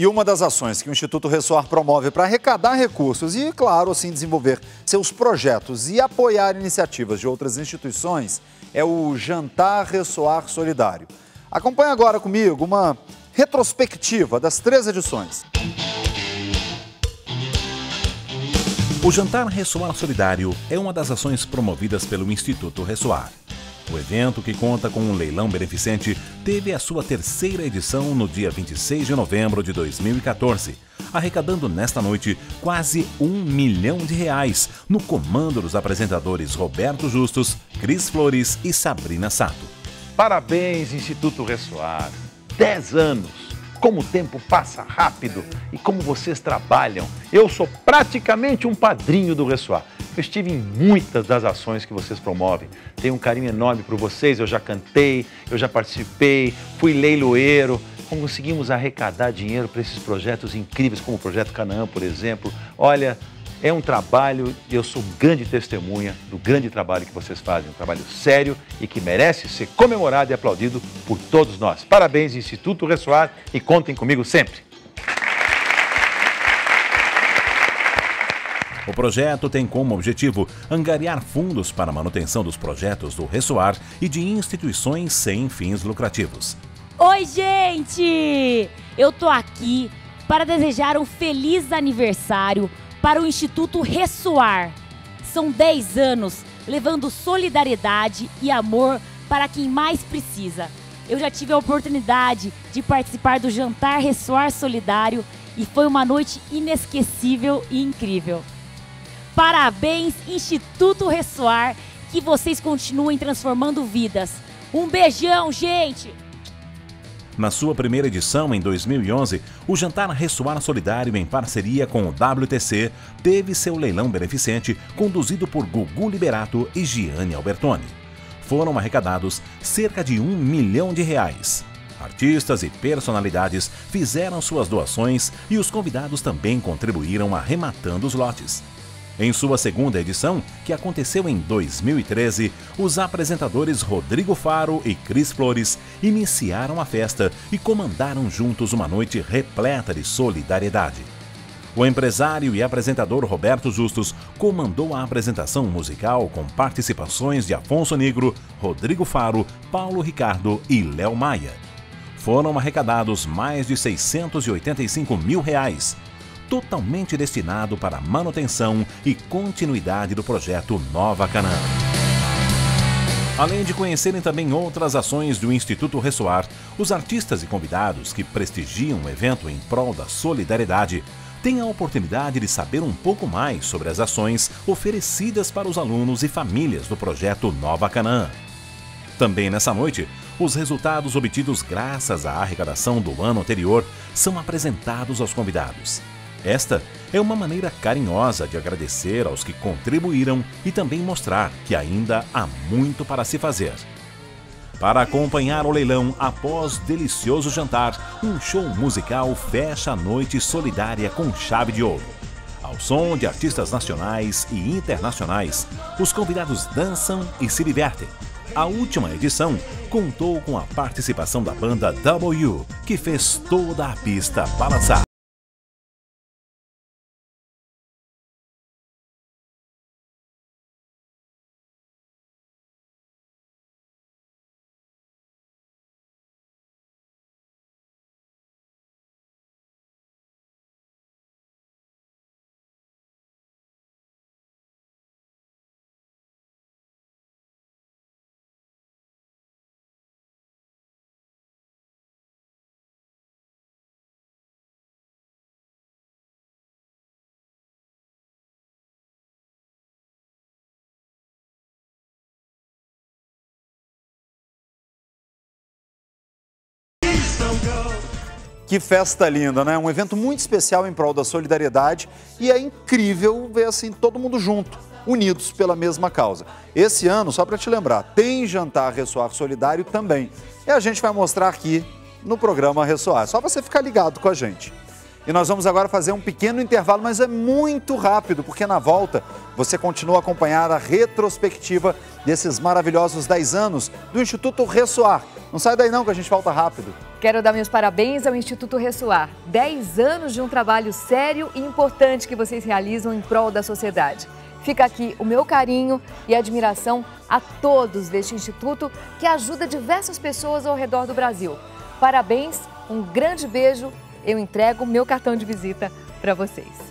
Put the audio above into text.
E uma das ações que o Instituto Ressoar promove para arrecadar recursos e, claro, assim desenvolver seus projetos e apoiar iniciativas de outras instituições é o Jantar Ressoar Solidário. Acompanhe agora comigo uma retrospectiva das três edições. O Jantar Ressoar Solidário é uma das ações promovidas pelo Instituto Ressoar. O evento, que conta com um leilão beneficente, teve a sua terceira edição no dia 26 de novembro de 2014, arrecadando nesta noite quase um milhão de reais no comando dos apresentadores Roberto Justus, Cris Flores e Sabrina Sato. Parabéns, Instituto Ressoar. Dez anos como o tempo passa rápido e como vocês trabalham. Eu sou praticamente um padrinho do Ressoar. Eu estive em muitas das ações que vocês promovem. Tenho um carinho enorme por vocês, eu já cantei, eu já participei, fui leiloeiro. Conseguimos arrecadar dinheiro para esses projetos incríveis, como o Projeto Canaã, por exemplo. Olha, é um trabalho, eu sou grande testemunha do grande trabalho que vocês fazem, um trabalho sério e que merece ser comemorado e aplaudido por todos nós. Parabéns, Instituto Ressoar, e contem comigo sempre. O projeto tem como objetivo angariar fundos para a manutenção dos projetos do Ressoar e de instituições sem fins lucrativos. Oi, gente! Eu tô aqui para desejar um feliz aniversário para o Instituto Ressoar. São 10 anos levando solidariedade e amor para quem mais precisa. Eu já tive a oportunidade de participar do Jantar Ressoar Solidário e foi uma noite inesquecível e incrível. Parabéns, Instituto Ressoar, que vocês continuem transformando vidas. Um beijão, gente! Na sua primeira edição, em 2011, o Jantar Ressoar Solidário, em parceria com o WTC, teve seu leilão beneficente conduzido por Gugu Liberato e Gianni Albertoni. Foram arrecadados cerca de um milhão de reais. Artistas e personalidades fizeram suas doações e os convidados também contribuíram arrematando os lotes. Em sua segunda edição, que aconteceu em 2013, os apresentadores Rodrigo Faro e Cris Flores iniciaram a festa e comandaram juntos uma noite repleta de solidariedade. O empresário e apresentador Roberto Justus comandou a apresentação musical com participações de Afonso Negro, Rodrigo Faro, Paulo Ricardo e Léo Maia. Foram arrecadados mais de 685 mil reais, totalmente destinado para a manutenção e continuidade do projeto Nova Canaã. Além de conhecerem também outras ações do Instituto Ressoar, os artistas e convidados que prestigiam o evento em prol da solidariedade têm a oportunidade de saber um pouco mais sobre as ações oferecidas para os alunos e famílias do projeto Nova Canaã. Também nessa noite, os resultados obtidos graças à arrecadação do ano anterior são apresentados aos convidados. Esta é uma maneira carinhosa de agradecer aos que contribuíram e também mostrar que ainda há muito para se fazer. Para acompanhar o leilão após delicioso jantar, um show musical fecha a noite solidária com chave de ouro. Ao som de artistas nacionais e internacionais, os convidados dançam e se divertem. A última edição contou com a participação da banda W, que fez toda a pista balançar. Que festa linda, né? Um evento muito especial em prol da solidariedade e é incrível ver assim todo mundo junto, unidos pela mesma causa. Esse ano, só para te lembrar, tem jantar Ressoar Solidário também. E a gente vai mostrar aqui no programa Ressoar. Só você ficar ligado com a gente. E nós vamos agora fazer um pequeno intervalo, mas é muito rápido, porque na volta você continua a acompanhar a retrospectiva desses maravilhosos 10 anos do Instituto Ressoar Não sai daí não que a gente volta rápido. Quero dar meus parabéns ao Instituto Ressoar. 10 anos de um trabalho sério e importante que vocês realizam em prol da sociedade. Fica aqui o meu carinho e admiração a todos deste instituto que ajuda diversas pessoas ao redor do Brasil. Parabéns, um grande beijo. Eu entrego meu cartão de visita para vocês.